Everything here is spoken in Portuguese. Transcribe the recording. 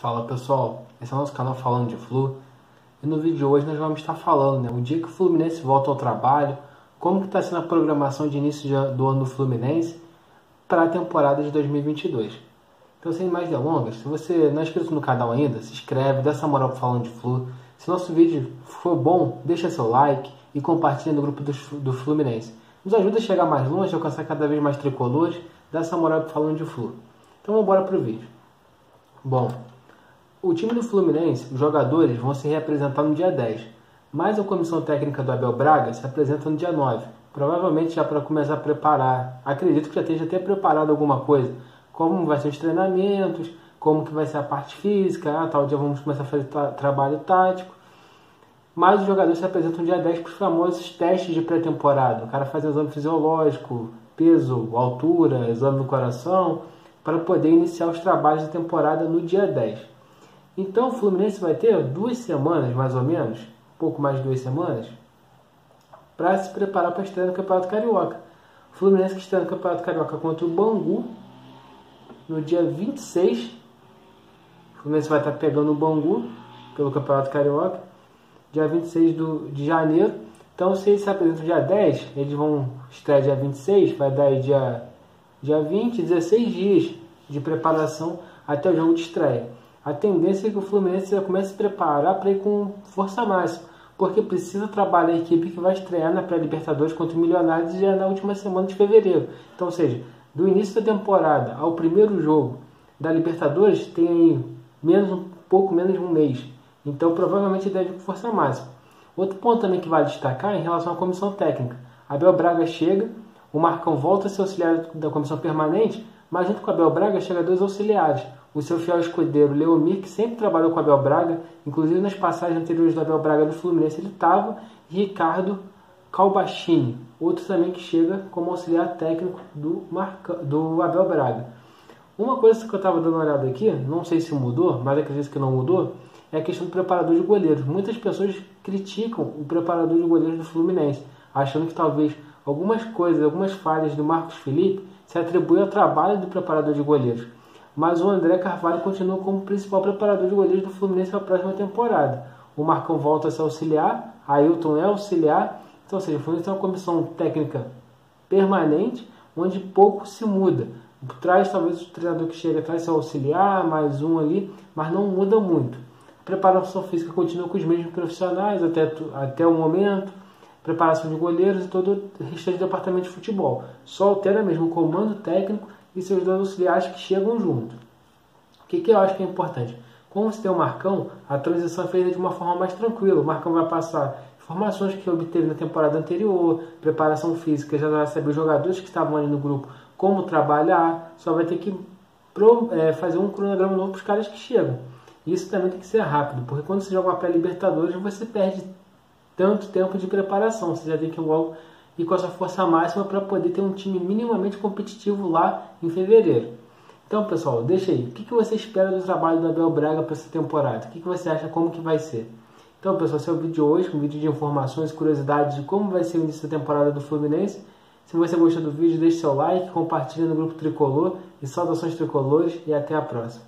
Fala pessoal, esse é o nosso canal Falando de Flu e no vídeo de hoje nós vamos estar falando né, o dia que o Fluminense volta ao trabalho, como que está sendo a programação de início do ano do Fluminense para a temporada de 2022. Então sem mais delongas, se você não é inscrito no canal ainda, se inscreve, dá essa moral Falando de Flu. Se nosso vídeo for bom, deixa seu like e compartilha no grupo do, do Fluminense. Nos ajuda a chegar mais longe, alcançar cada vez mais tricolores, dá essa moral Falando de Flu. Então vamos embora pro vídeo. Bom, o time do Fluminense, os jogadores vão se reapresentar no dia 10, mas a comissão técnica do Abel Braga se apresenta no dia 9, provavelmente já para começar a preparar. Acredito que já esteja até preparado alguma coisa, como vai ser os treinamentos, como que vai ser a parte física, ah, tal dia vamos começar a fazer tra trabalho tático. Mas os jogadores se apresentam no dia 10 para os famosos testes de pré-temporada. O cara faz exame fisiológico, peso, altura, exame do coração, para poder iniciar os trabalhos da temporada no dia 10. Então o Fluminense vai ter duas semanas, mais ou menos, pouco mais de duas semanas, para se preparar para estreia no Campeonato Carioca. O Fluminense que estreia no Campeonato Carioca contra o Bangu no dia 26. O Fluminense vai estar pegando o Bangu pelo Campeonato Carioca, dia 26 do, de janeiro. Então, se eles se apresentam dia 10, eles vão estrear dia 26, vai dar aí dia, dia 20, 16 dias de preparação até o jogo de estreia a tendência é que o Fluminense já comece a se preparar para ir com força máxima, porque precisa trabalhar a equipe que vai estrear na pré-Libertadores contra o Milionários já na última semana de fevereiro. Então, ou seja, do início da temporada ao primeiro jogo da Libertadores tem aí menos, um pouco menos de um mês. Então, provavelmente deve ir com força máxima. Outro ponto também que vale destacar é em relação à comissão técnica. Abel Braga chega, o Marcão volta a ser auxiliar da comissão permanente, mas junto com Abel Braga chega dois auxiliares o seu fiel escudeiro Leomir, que sempre trabalhou com Abel Braga, inclusive nas passagens anteriores do Abel Braga no Fluminense ele estava, Ricardo Calbachini, outro também que chega como auxiliar técnico do, Marca, do Abel Braga. Uma coisa que eu estava dando uma olhada aqui, não sei se mudou, mas acredito que não mudou, é a questão do preparador de goleiros. Muitas pessoas criticam o preparador de goleiros do Fluminense, achando que talvez algumas coisas, algumas falhas do Marcos Felipe se atribuem ao trabalho do preparador de goleiros mas o André Carvalho continua como principal preparador de goleiros do Fluminense para a próxima temporada. O Marcão volta a se auxiliar, Ailton é auxiliar, então, ou seja, o Fluminense tem uma comissão técnica permanente, onde pouco se muda. Traz talvez o treinador que chega, traz seu auxiliar, mais um ali, mas não muda muito. A preparação física continua com os mesmos profissionais até, até o momento, preparação de goleiros e todo o restante do departamento de futebol. Só altera mesmo o comando técnico e seus dois auxiliares que chegam junto. O que, que eu acho que é importante? Como você tem o Marcão, a transição é feita de uma forma mais tranquila. O Marcão vai passar informações que obteve na temporada anterior, preparação física, já vai saber os jogadores que estavam ali no grupo, como trabalhar, só vai ter que pro, é, fazer um cronograma novo para os caras que chegam. Isso também tem que ser rápido, porque quando você joga uma pré-Libertadores, você perde tanto tempo de preparação. Você já tem que logo e com a sua força máxima para poder ter um time minimamente competitivo lá em fevereiro. Então, pessoal, deixa aí. O que, que você espera do trabalho do Abel Braga para essa temporada? O que, que você acha como que vai ser? Então, pessoal, esse é o vídeo de hoje, um vídeo de informações, curiosidades de como vai ser o início da temporada do Fluminense. Se você gostou do vídeo, deixe seu like, compartilhe no grupo Tricolor e saudações tricolores e até a próxima.